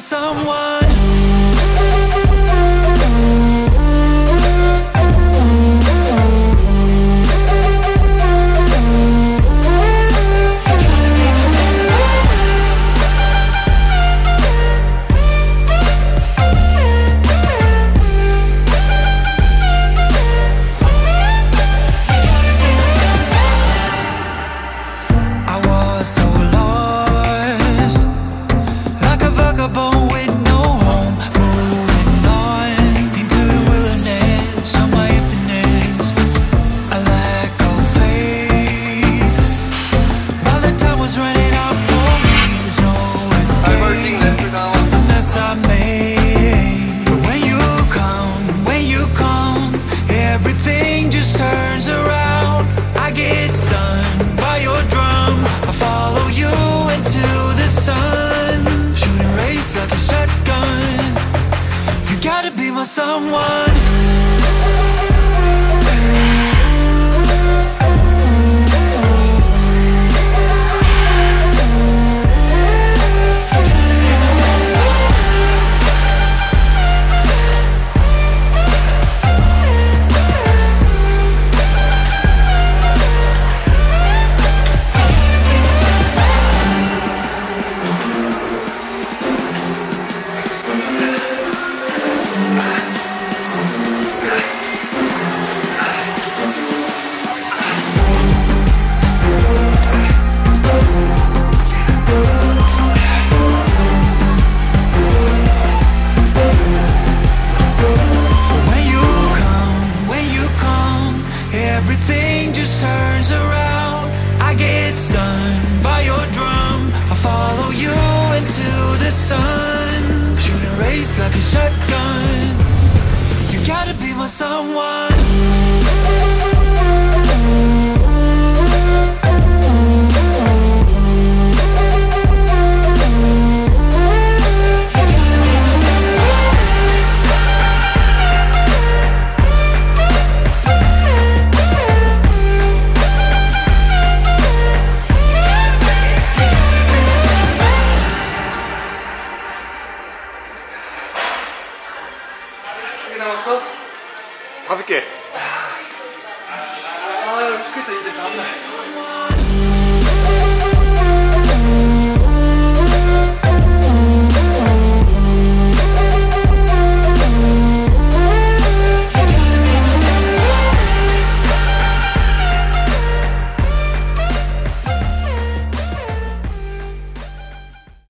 someone Gotta be my someone Race like a shotgun. You gotta be my someone. 남았어? 다섯 개. 아, 죽겠다 이제 다음날.